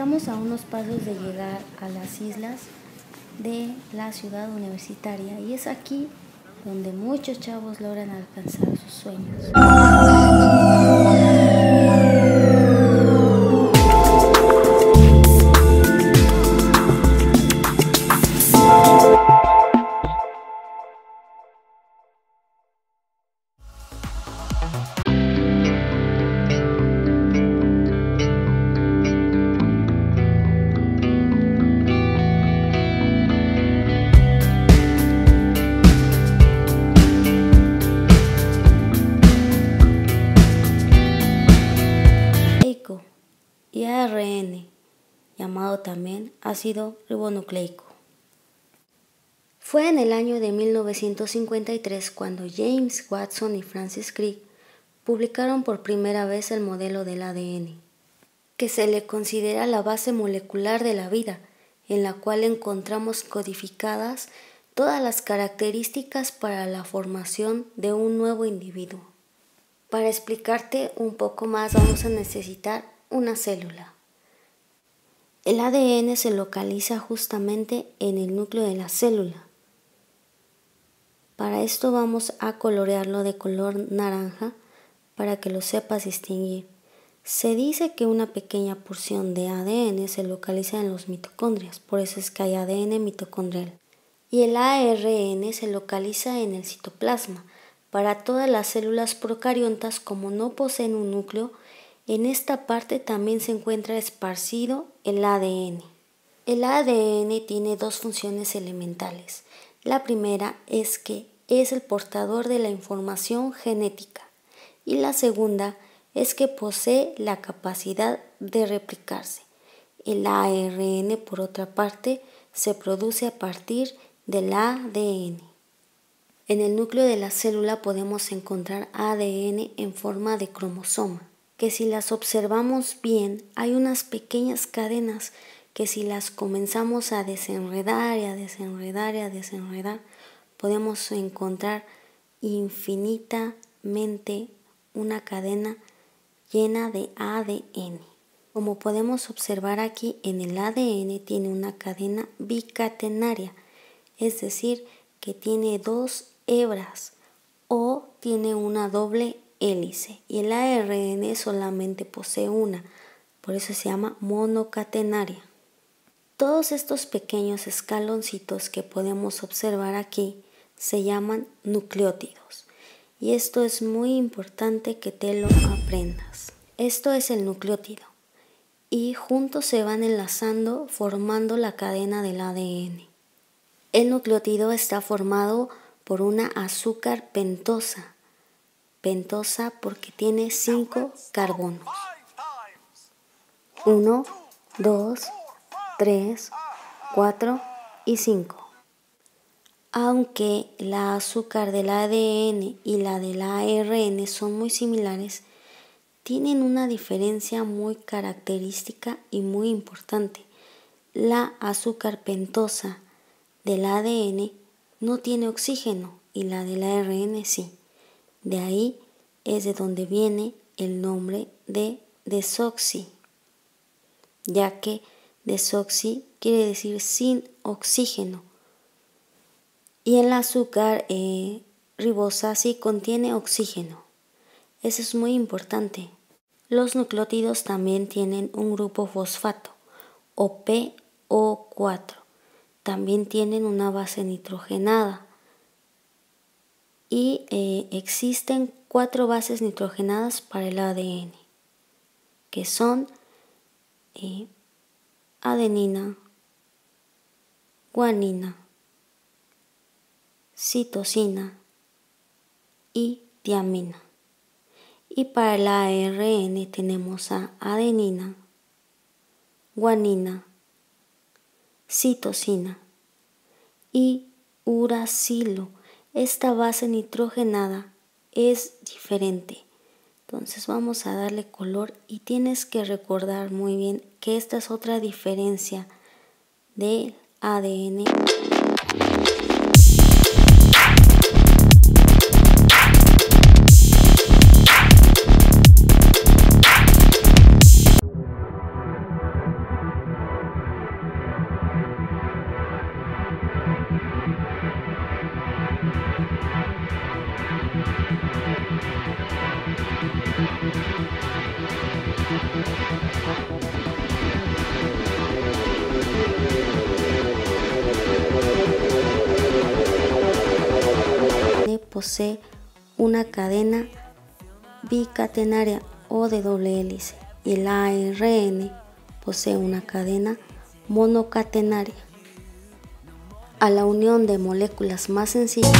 Estamos a unos pasos de llegar a las islas de la ciudad universitaria y es aquí donde muchos chavos logran alcanzar sus sueños. Llamado también ácido ribonucleico. Fue en el año de 1953 cuando James Watson y Francis Crick publicaron por primera vez el modelo del ADN, que se le considera la base molecular de la vida, en la cual encontramos codificadas todas las características para la formación de un nuevo individuo. Para explicarte un poco más vamos a necesitar una célula. El ADN se localiza justamente en el núcleo de la célula. Para esto vamos a colorearlo de color naranja para que lo sepas distinguir. Se dice que una pequeña porción de ADN se localiza en los mitocondrias, por eso es que hay ADN mitocondrial. Y el ARN se localiza en el citoplasma. Para todas las células procariontas, como no poseen un núcleo, en esta parte también se encuentra esparcido el ADN. El ADN tiene dos funciones elementales. La primera es que es el portador de la información genética y la segunda es que posee la capacidad de replicarse. El ARN, por otra parte, se produce a partir del ADN. En el núcleo de la célula podemos encontrar ADN en forma de cromosoma que si las observamos bien hay unas pequeñas cadenas que si las comenzamos a desenredar y a desenredar y a desenredar, podemos encontrar infinitamente una cadena llena de ADN. Como podemos observar aquí, en el ADN tiene una cadena bicatenaria, es decir, que tiene dos hebras o tiene una doble y el ARN solamente posee una, por eso se llama monocatenaria. Todos estos pequeños escaloncitos que podemos observar aquí se llaman nucleótidos y esto es muy importante que te lo aprendas. Esto es el nucleótido y juntos se van enlazando formando la cadena del ADN. El nucleótido está formado por una azúcar pentosa pentosa porque tiene cinco carbonos. 1, 2, 3, 4 y 5. Aunque la azúcar del ADN y la del ARN son muy similares, tienen una diferencia muy característica y muy importante. La azúcar pentosa del ADN no tiene oxígeno y la del ARN sí. De ahí es de donde viene el nombre de desoxi, ya que desoxi quiere decir sin oxígeno. Y el azúcar eh, ribosa sí contiene oxígeno. Eso es muy importante. Los nucleótidos también tienen un grupo fosfato o PO4. También tienen una base nitrogenada y eh, existen cuatro bases nitrogenadas para el ADN, que son eh, adenina, guanina, citosina y tiamina. Y para el ARN tenemos a adenina, guanina, citosina y uracilo esta base nitrogenada es diferente. Entonces vamos a darle color y tienes que recordar muy bien que esta es otra diferencia del ADN. Posee una cadena bicatenaria o de doble hélice y el ARN posee una cadena monocatenaria. A la unión de moléculas más sencillas